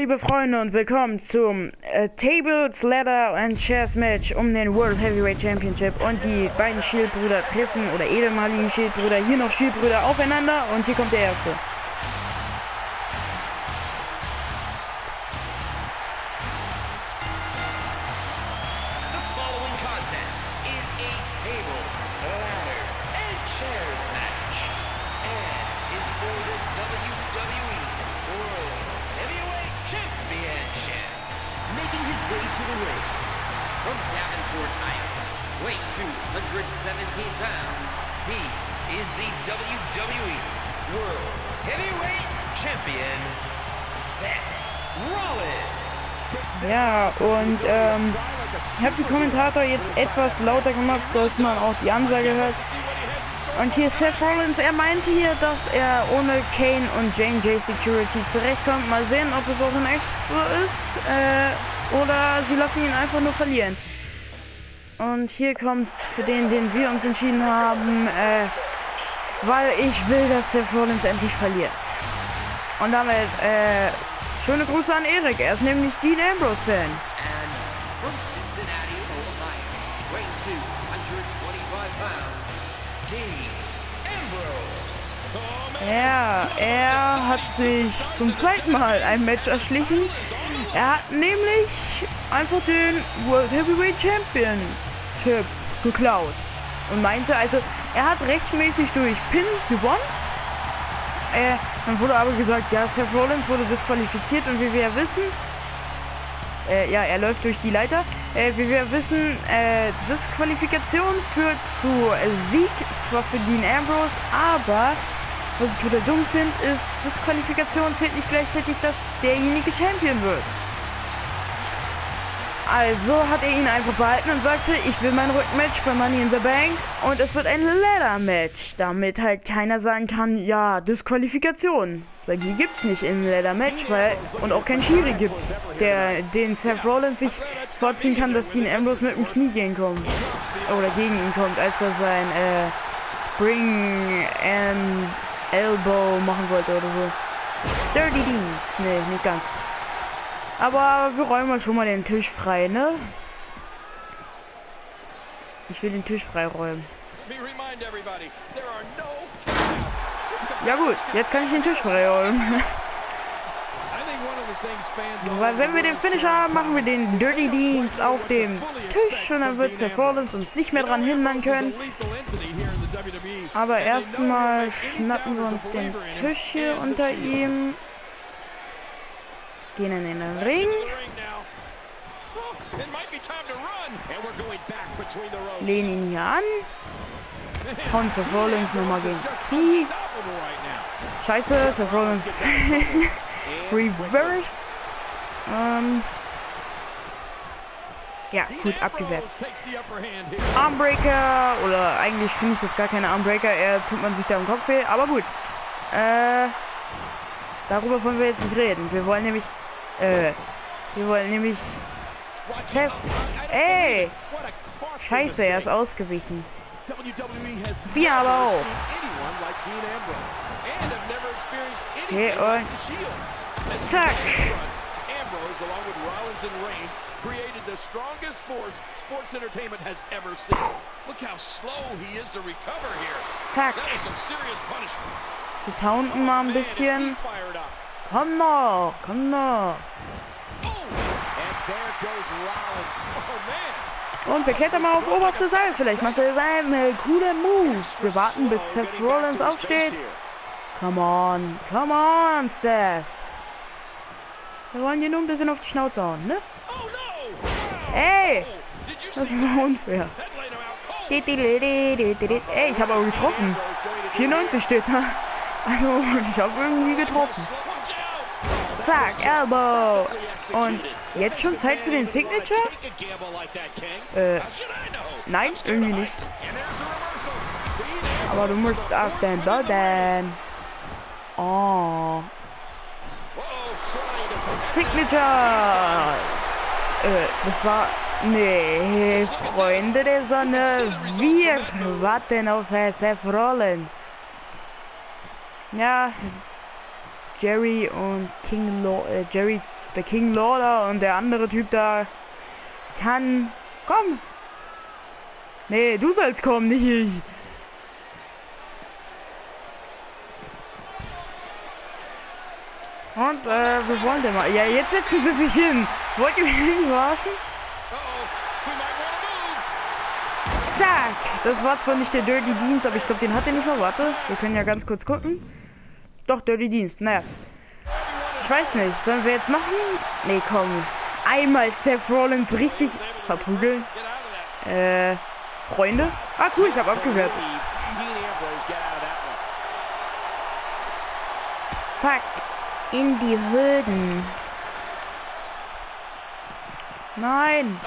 liebe Freunde und willkommen zum äh, Tables, Ladder and Chairs Match um den World Heavyweight Championship und die beiden Schildbrüder treffen oder ehemaligen Schildbrüder, hier noch Schildbrüder aufeinander und hier kommt der erste. Match, and is for the WWE World Heavyweight Championship. Making his way to the ring from Davenport, Iowa, weight 217 pounds, he is the WWE World Heavyweight Champion, Seth Rollins. Ja, und ähm, ich habe die Kommentator jetzt etwas lauter gemacht, dass man auch die Ansage hört. Und hier Seth Rollins, er meinte hier, dass er ohne Kane und Jane J Security zurechtkommt. Mal sehen, ob es auch in echt so ist. Äh, oder sie lassen ihn einfach nur verlieren. Und hier kommt für den, den wir uns entschieden haben, äh, weil ich will, dass Seth Rollins endlich verliert. Und damit, äh, schöne Grüße an Erik. Er ist nämlich Dean Ambrose-Fan. From Cincinnati, Ohio, weighing 225 pounds, Dean Ambrose. Ja, er hat sich zum zweiten Mal ein Match erschlichen. Er hat nämlich einfach den World Heavyweight Championship geklaut. Und meinte, also, er hat rechtmäßig durch Pin gewonnen. Äh, dann wurde aber gesagt, ja, Seth Rollins wurde disqualifiziert und wie wir ja wissen, äh, ja, er läuft durch die Leiter. Äh, wie wir wissen, äh, Disqualifikation führt zu Sieg, zwar für Dean Ambrose, aber was ich total dumm finde, ist, Disqualifikation zählt nicht gleichzeitig, dass derjenige Champion wird. Also hat er ihn einfach behalten und sagte, ich will mein Rückmatch bei Money in the Bank und es wird ein Leather-Match, damit halt keiner sagen kann, ja, Disqualifikation. Weil die gibt's nicht im Leather-Match, weil und auch kein Schiri gibt, der den Seth Rollins sich vorziehen kann, dass Dean Ambrose mit dem Knie gegen kommt. Oder gegen ihn kommt, als er sein äh, Spring and Elbow machen wollte oder so. Dirty Deans. Nee, nicht ganz. Aber wir räumen schon mal den Tisch frei, ne? Ich will den Tisch freiräumen. Ja gut, jetzt kann ich den Tisch freiräumen. Weil wenn wir den Finish haben, machen wir den Dirty Deans auf dem Tisch und dann wird Seth Rollins uns nicht mehr dran hindern können. Aber erstmal schnappen wir uns den Tisch hier unter ihm. Gehen in den Ring. Lehnen ihn hier an. Hauen Seth Rollins nochmal gegen das Knie. Scheiße, Seth Rollins reversed. Ähm. Ja, gut, abgewehrt. Armbreaker, oder eigentlich finde ich das gar keine Armbreaker, er tut man sich da im Kopf weh, aber gut. Äh, darüber wollen wir jetzt nicht reden. Wir wollen nämlich, äh, wir wollen nämlich Seth, ey, scheiße, er ist ausgewichen. Wir aber auch. Okay, und zack. Along with Rollins and Reigns, created the strongest force sports entertainment has ever seen. Look how slow he is to recover here. Zack. That was some serious punishment. Wir taunten mal ein bisschen. Komm noch, komm noch. Und wir klettern mal auf oberste Seil. Vielleicht macht er seinen coolen Move. Wir warten, bis Seth Rollins aufsteht. Come on, come on, Seth. Wir wollen dir nur ein bisschen auf die Schnauze hauen, ne? Ey, das war unfair. Ey, ich habe aber getroffen. 94 steht da. Also, ich habe irgendwie getroffen. Zack, Elbow. Und jetzt schon Zeit für den Signature? Äh, nein, irgendwie nicht. Aber du musst auf den Boden. Oh. Signature. Äh, das war... Nee, Freunde der Sonne. Wir warten auf Seth Rollins. Ja, Jerry und King Law, äh, Jerry der King Lawler und der andere Typ da kann. Komm! Nee, du sollst kommen, nicht ich. Und, äh, wir wollen denn mal. Ja, jetzt setzen sie sich hin. Wollt ihr mich verarschen? Zack! Das war zwar nicht der Dirty Dienst, aber ich glaube, den hat er nicht mehr. Warte, wir können ja ganz kurz gucken. Doch, Dirty Dienst. Naja. Ich weiß nicht. Sollen wir jetzt machen? Nee, komm. Einmal Seth Rollins richtig verprügeln. Äh, Freunde? Ah, cool, ich habe abgehört. Fuck. In die Hürden. Nein.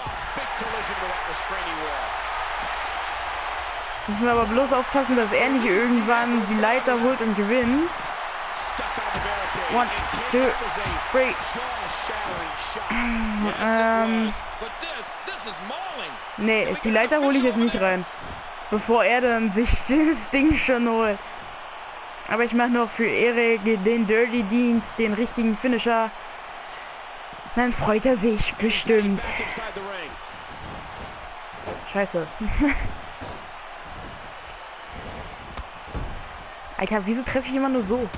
Jetzt müssen wir aber bloß aufpassen, dass er nicht irgendwann die Leiter holt und gewinnt. One, two, three. Ähm. Nee, die Leiter hole ich jetzt nicht rein. Bevor er dann sich das Ding schon holt. Aber ich mache noch für Erik den Dirty Dienst, den richtigen Finisher. Dann freut er sich bestimmt. Scheiße. Alter, wieso treffe ich immer nur so?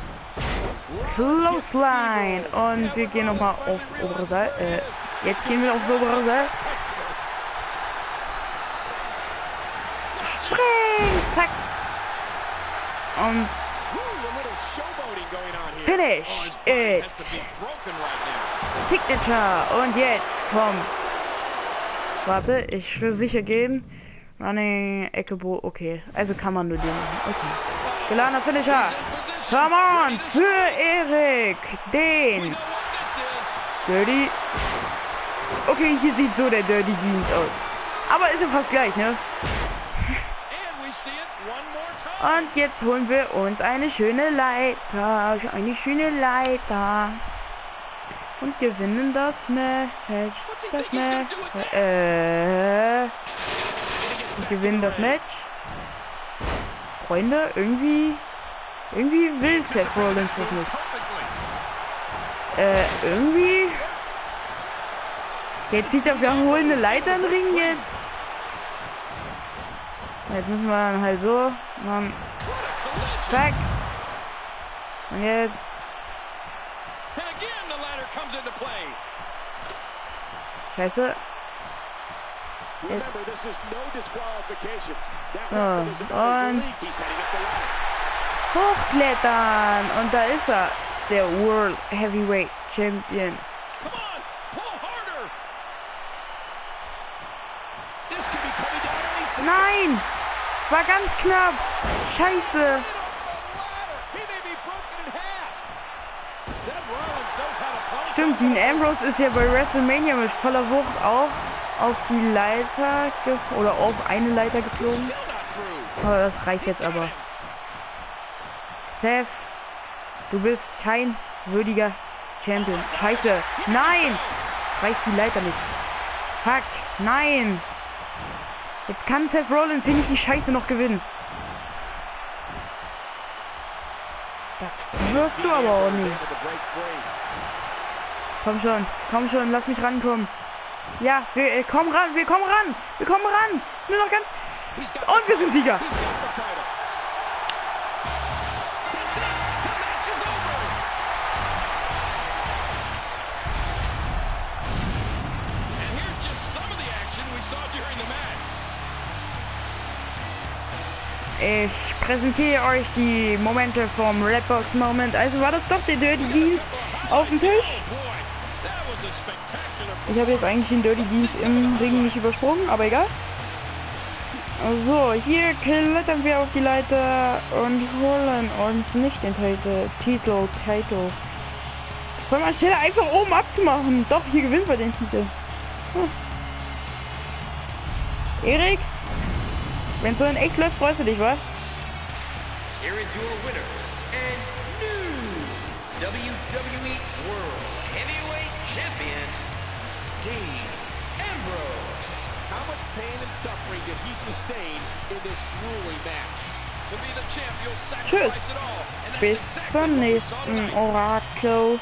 Close Line. Und wir gehen nochmal aufs obere Seil. Äh, jetzt gehen wir aufs obere Seil. Spring! Zack! Und Finish it! Signature! Und jetzt kommt. Warte, ich will sicher gehen. Running, Ecke, Okay, also kann man nur den machen. Okay. Geladener Finisher. Come on, für Erik. Den. Dirty. Okay, hier sieht so der Dirty Jeans aus. Aber ist ja fast gleich, ne? Und jetzt holen wir uns eine schöne Leiter. Eine schöne Leiter. Und gewinnen das Match. Das Match. Äh. Gewinnen das Match. Freunde, irgendwie. Irgendwie will Seth Rollins das nicht. Äh, irgendwie. Jetzt sieht er, wir holen eine Leiter im Ring jetzt. Jetzt müssen wir halt so. Dann. Zack. Und jetzt. Scheiße. So, und hochklettern. Und da ist er. Der World Heavyweight Champion. Nein! War ganz knapp. Scheiße. Stimmt, Dean Ambrose ist ja bei WrestleMania mit voller Wucht auch auf die Leiter oder auf eine Leiter geflogen. Aber das reicht jetzt aber. Seth, du bist kein würdiger Champion. Scheiße. Nein! reicht die Leiter nicht. Fuck. Nein. Jetzt kann Seth Rollins hier nicht die Scheiße noch gewinnen. Das wirst du aber auch nicht. Komm schon, komm schon, lass mich rankommen. Ja, wir äh, kommen ran, wir kommen ran, wir kommen ran. Nur noch ganz. Und wir sind Sieger. Ich präsentiere euch die Momente vom Redbox Moment. Also war das doch der Dirty Dienst auf dem Tisch. Ich habe jetzt eigentlich den Dirty Dienst im Ring nicht übersprungen, aber egal. So, hier klettern wir auf die Leiter und holen uns nicht den Titel. Titel, Titel. Voll mal schneller einfach oben abzumachen. Doch, hier gewinnen wir den Titel. Hm. Erik? Wenn so in echt läuft, freust du dich, wa? Here is your winner and new WWE World Champion, Dean Ambrose. How much pain and suffering did he sustain in this grueling match? To be the champ, you'll sacrifice Tschüss. it all. Bis zum nächsten Orakel.